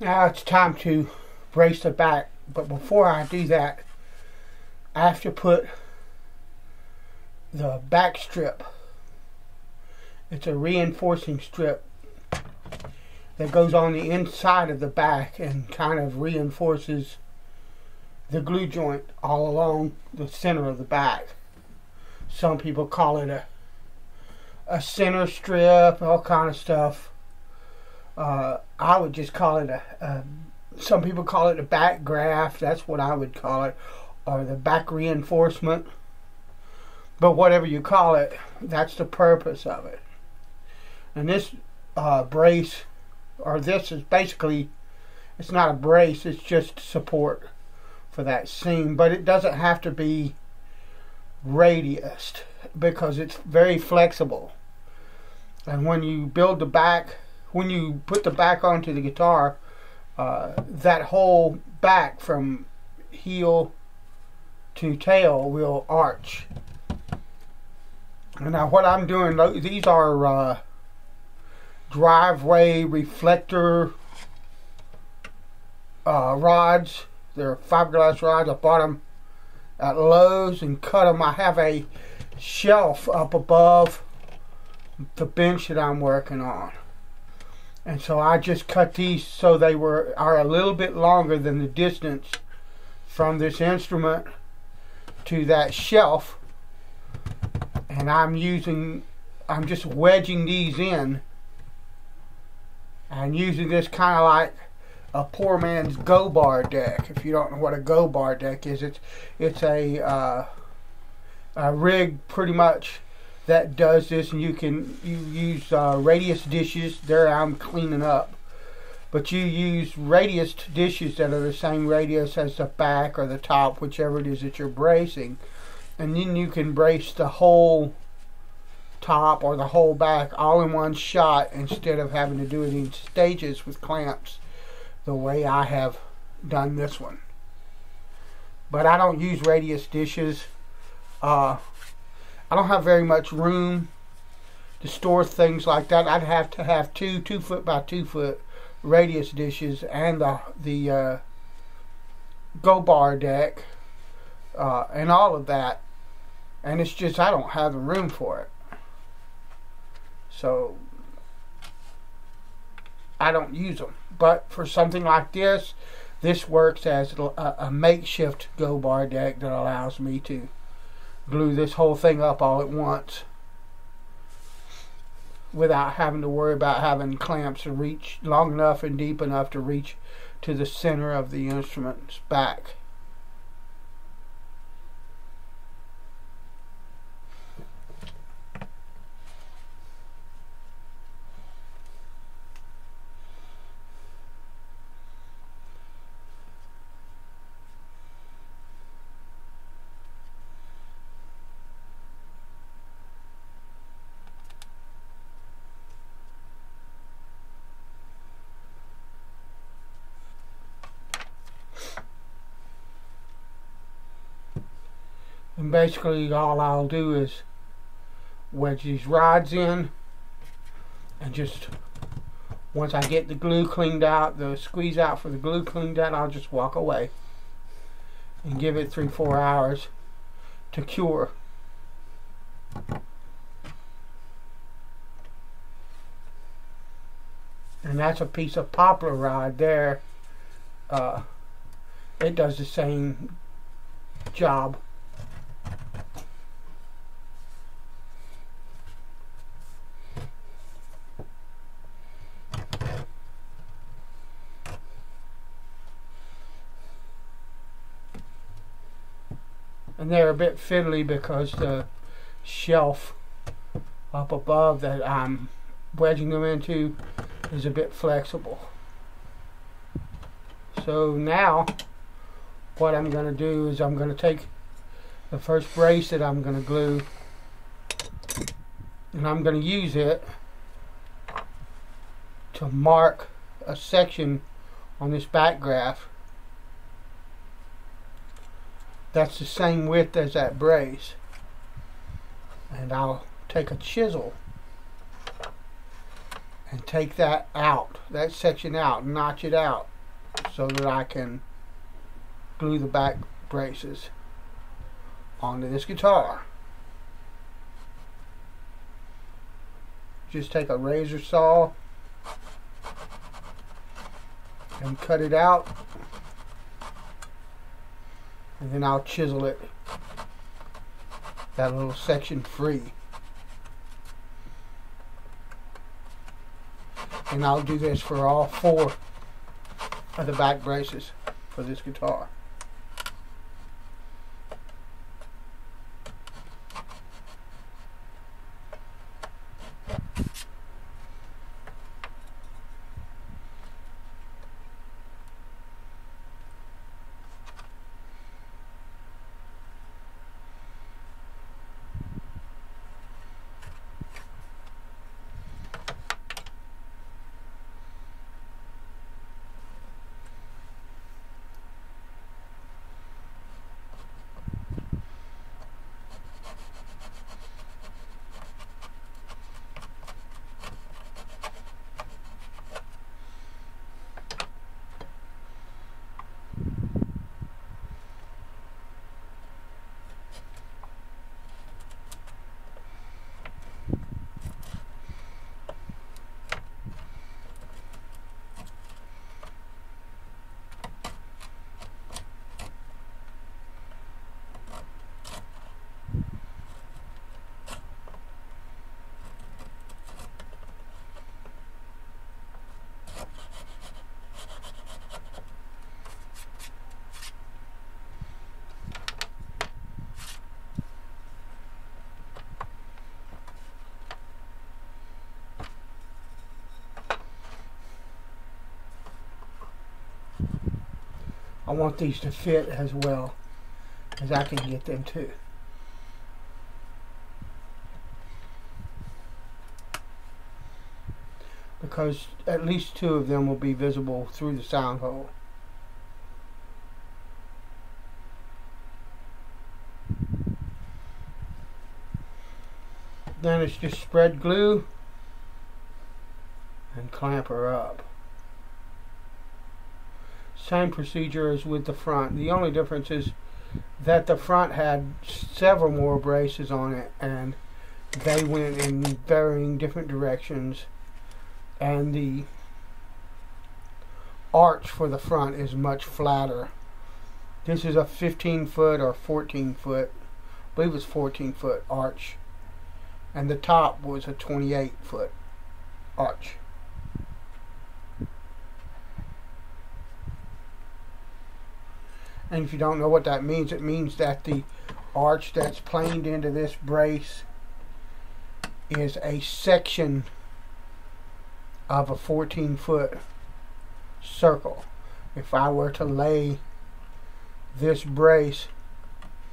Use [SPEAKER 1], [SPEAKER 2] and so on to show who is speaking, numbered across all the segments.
[SPEAKER 1] Now it's time to brace the back, but before I do that, I have to put the back strip. It's a reinforcing strip that goes on the inside of the back and kind of reinforces the glue joint all along the center of the back. Some people call it a a center strip, all kind of stuff. Uh, I would just call it a, a. Some people call it a back graft. That's what I would call it, or the back reinforcement. But whatever you call it, that's the purpose of it. And this uh, brace, or this is basically, it's not a brace. It's just support for that seam, but it doesn't have to be radiused because it's very flexible. And when you build the back, when you put the back onto the guitar, uh, that whole back from heel to tail will arch. And now what I'm doing, these are uh, driveway reflector uh, rods they're fiberglass rods. I bought them at Lowe's and cut them. I have a shelf up above the bench that I'm working on. And so I just cut these so they were are a little bit longer than the distance from this instrument to that shelf. And I'm using I'm just wedging these in and using this kind of like a poor man's go bar deck. If you don't know what a go bar deck is, it's it's a uh, a rig pretty much that does this, and you can you use uh, radius dishes. There, I'm cleaning up, but you use radius dishes that are the same radius as the back or the top, whichever it is that you're bracing, and then you can brace the whole top or the whole back all in one shot instead of having to do it in stages with clamps the way I have done this one. But I don't use radius dishes. Uh, I don't have very much room to store things like that. I'd have to have two two foot by two foot radius dishes and the the uh, go bar deck uh, and all of that. And it's just I don't have the room for it. So I don't use them. But for something like this, this works as a, a makeshift go bar deck that allows me to glue this whole thing up all at once without having to worry about having clamps reach long enough and deep enough to reach to the center of the instrument's back. And basically all I'll do is wedge these rods in and just once I get the glue cleaned out the squeeze out for the glue cleaned out I'll just walk away and give it three four hours to cure. And that's a piece of poplar rod there. Uh, it does the same job and they're a bit fiddly because the shelf up above that I'm wedging them into is a bit flexible. So now what I'm going to do is I'm going to take the first brace that I'm going to glue and I'm going to use it to mark a section on this back graft that's the same width as that brace and I'll take a chisel and take that out, that section out, notch it out so that I can glue the back braces onto this guitar. Just take a razor saw and cut it out and then I'll chisel it that little section free and I'll do this for all four of the back braces for this guitar. I want these to fit as well as I can get them to. Because at least two of them will be visible through the sound hole. Then it's just spread glue and clamp her up. Same procedure as with the front. The only difference is that the front had several more braces on it and they went in varying different directions and the arch for the front is much flatter. This is a 15 foot or 14 foot, I believe it's 14 foot arch and the top was a 28 foot arch. And if you don't know what that means, it means that the arch that's planed into this brace is a section of a 14 foot circle. If I were to lay this brace,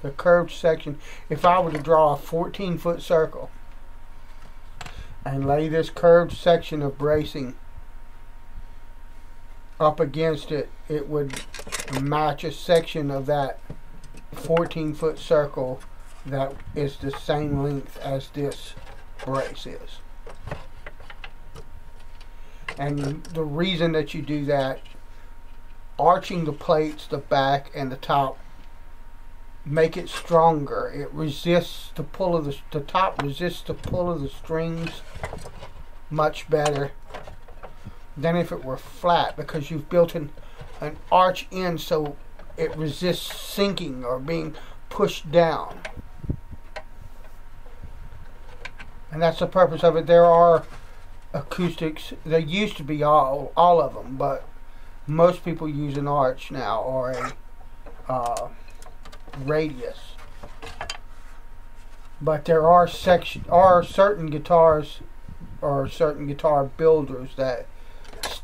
[SPEAKER 1] the curved section, if I were to draw a 14 foot circle and lay this curved section of bracing up against it, it would match a section of that 14 foot circle that is the same length as this brace is. And the reason that you do that, arching the plates, the back and the top, make it stronger. It resists the pull of the, the top resists the pull of the strings much better than if it were flat because you've built an, an arch in so it resists sinking or being pushed down. And that's the purpose of it. There are acoustics, there used to be all, all of them, but most people use an arch now or a uh, radius. But there are section are certain guitars or certain guitar builders that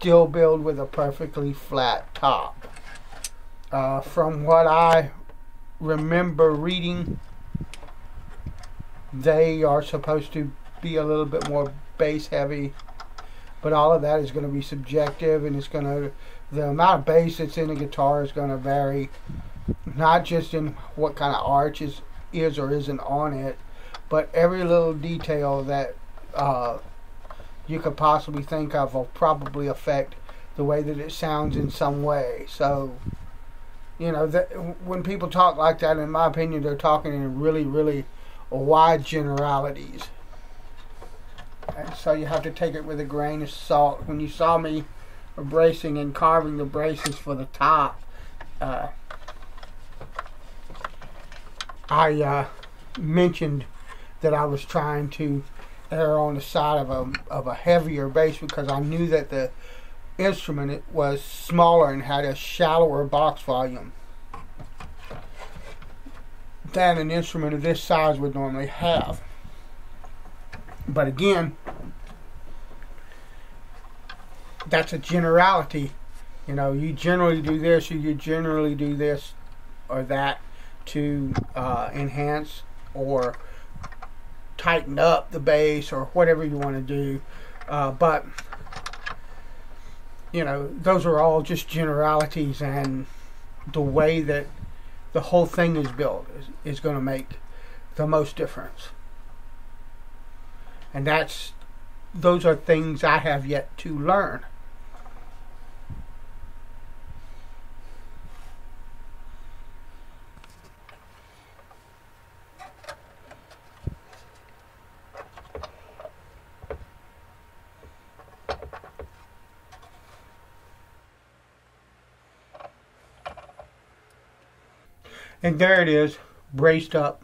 [SPEAKER 1] still build with a perfectly flat top. Uh, from what I remember reading, they are supposed to be a little bit more bass heavy, but all of that is going to be subjective, and it's going to the amount of bass that's in a guitar is going to vary, not just in what kind of arch is, is or isn't on it, but every little detail that uh, you could possibly think of will probably affect the way that it sounds in some way. So, you know, that when people talk like that, in my opinion, they're talking in really, really wide generalities. And so you have to take it with a grain of salt. When you saw me bracing and carving the braces for the top, uh, I uh, mentioned that I was trying to err on the side of a of a heavier bass because I knew that the instrument was smaller and had a shallower box volume than an instrument of this size would normally have. But again, that's a generality. You know, you generally do this or you generally do this or that to uh, enhance or tighten up the bass or whatever you want to do. Uh, but, you know, those are all just generalities, and the way that the whole thing is built is, is going to make the most difference. And that's, those are things I have yet to learn. And there it is, braced up